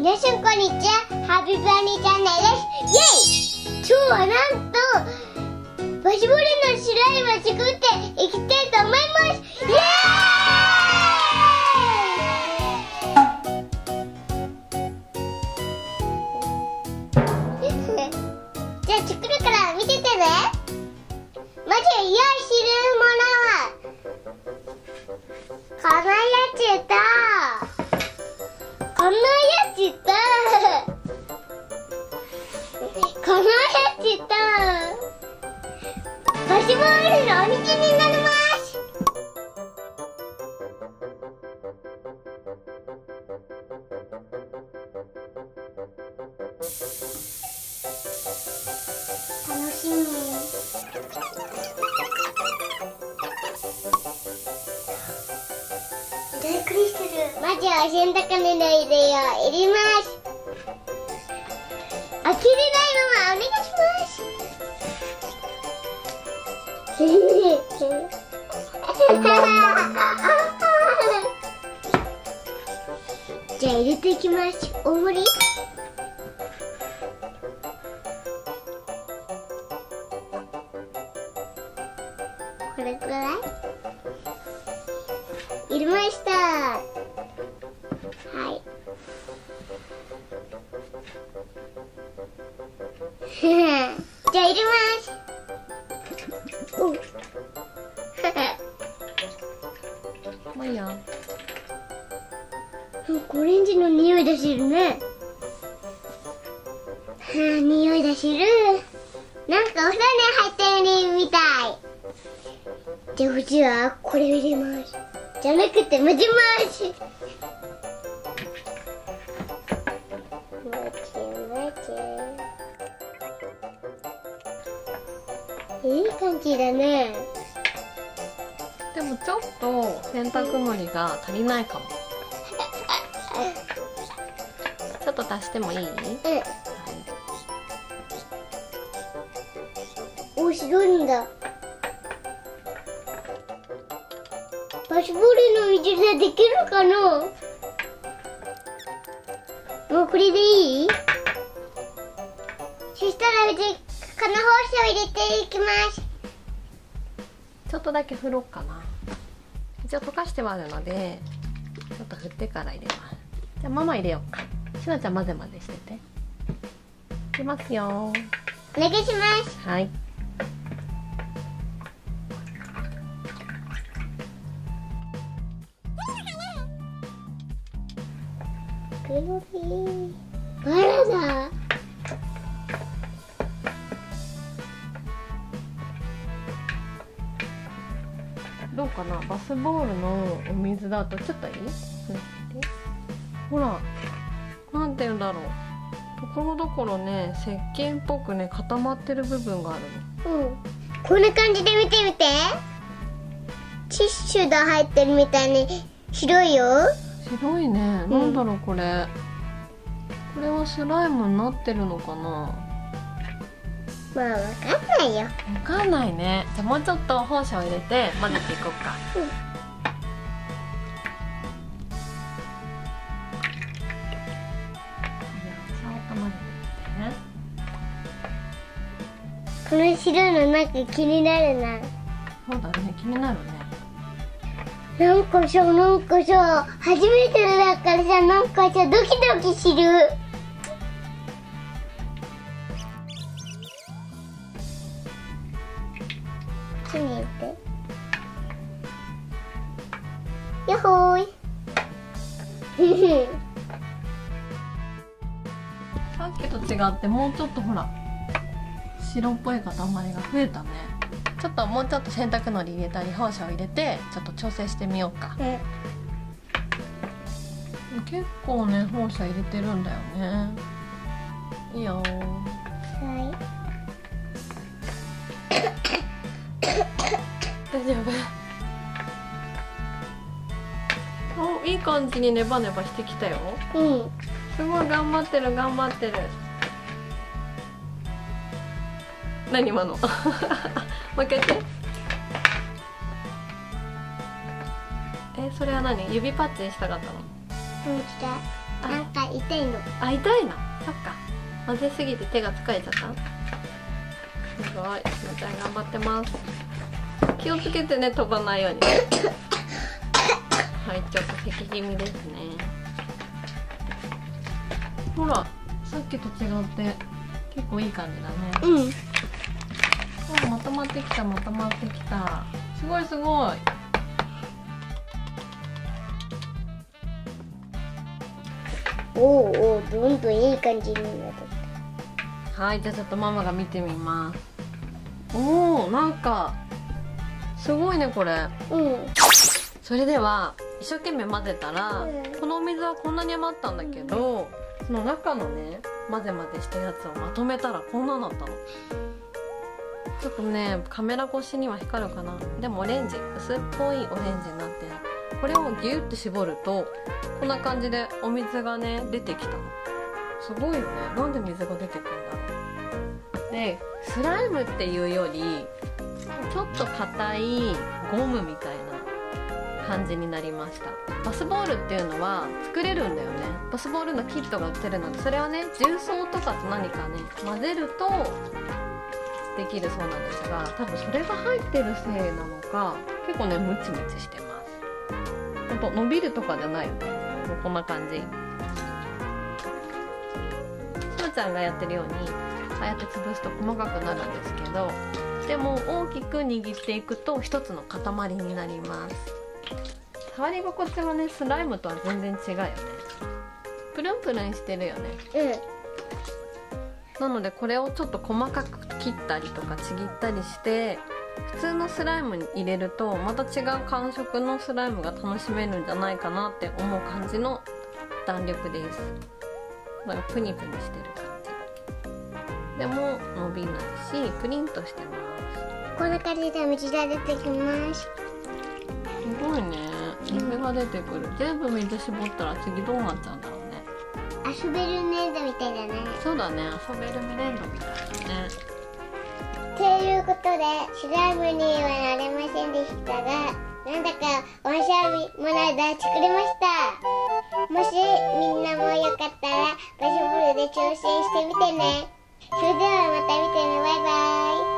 皆さんこんにちは。ハッピーバニーチャンネルです。イェイ。今日はなんとバシボリのスライムを作っていきたいと思います。イエーイ。じゃあ作るから楽しみ大クリスタルまずは洗濯のの入れを入れます開けれないままお願いしますじゃあ入れていきます。大盛り。入れました。はい。じゃあ入れます。お。もういいよ。なんかオレンジの匂い出してるね。はあ匂い出してる。なんかお皿に入ってるみたい。じゃあうちはこれを入れますじゃなくて混ぜます混ぜ混ぜいい感じだね。でもちょっと洗濯のりが足りないかも。ちょっと足してもいい、うん。お白いんだバシボールの水でできるかなもうこれでいい？そしたらこのホースを入れていきます。ちょっとだけ振ろうかな。一応溶かしてはあるのでちょっと振ってから入れます。じゃあママ入れようか。しのちゃん混ぜ混ぜしてて。いきますよ。お願いします。はいくるりバラだどうかな？バスボールのお水だとちょっといい？ほらなんて言うんだろう？ところどころね石鹸っぽくね固まってる部分があるうん。こんな感じで見てみて。ティッシュが入ってるみたいに白いよ。白いね、なんだろうこれ。これはスライムになってるのかな？まあわかんないよ。わかんないね。じゃあもうちょっと放射を入れて混ぜていこうか。いやちょっと混ぜてこの白いのなんか気になるな。そうだね気になるねなんかさなんかさ初めてだからさなんかさドキドキする。こっちに入れて。やっほーい。さっきと違ってもうちょっとほら白っぽい塊が増えたね。ちょっともうちょっと洗濯のり入れたり放射を入れてちょっと調整してみようか。結構ね放射入れてるんだよね。いいよ。はい。大丈夫。おいい感じにネバネバしてきたよ。うん。すごい頑張ってる頑張ってる何今の？もう一回やって。えそれは何？指パッチンしたかったの？本当だなんか痛いの。あ痛いの？そっか。混ぜすぎて手が疲れちゃった？すごい。しのちゃん頑張ってます。気をつけてね飛ばないようにはいちょっと咳気味ですね。ほらさっきと違って結構いい感じだね。うん。おまとまってきたまとまってきた。すごいすごい。おおおどんどんいい感じになってはいじゃあちょっとママが見てみます。おおなんかすごいねこれ。うん。それでは一生懸命混ぜたら、うん。このお水はこんなに余ったんだけど、その中のね混ぜ混ぜしたやつをまとめたらこんなになったのちょっとねカメラ越しには光るかな。でもオレンジ薄っぽいオレンジになってこれをギュッて絞るとこんな感じでお水がね出てきたすごいよね。なんで水が出てくるんだろう。でスライムっていうよりちょっと硬いゴムみたいな感じになりました。バスボールっていうのは作れるんだよね。バスボールのキットが売ってるのでそれはね重曹とかと何かね混ぜるとできるそうなんですが多分それが入ってるせいなのか結構ねムチムチしてます。ほんと伸びるとかじゃないよね。こんな感じ。しのちゃんがやってるようにああやって潰すと細かくなるんですけどでも大きく握っていくと一つの塊になります。触り心地もねスライムとは全然違うよね。プルンプルンしてるよね。うんなのでこれをちょっと細かく切ったりとかちぎったりして普通のスライムに入れるとまた違う感触のスライムが楽しめるんじゃないかなって思う感じの弾力です。なんかプニプニしてる感じ。でも伸びないしプリンとしてます。こんな感じで水が出てきます。すごいね。水が出てくる。全部水絞ったら次どうなっちゃうんだろうね。遊べるねだみたいだね。そうだね。遊べるミレンドみたいだねということでシラムにはなれませんでしたがなんだか面白いものが作りました。もしみんなもよかったらバシブルで挑戦してみてね。それではまた見てね。バイバイ。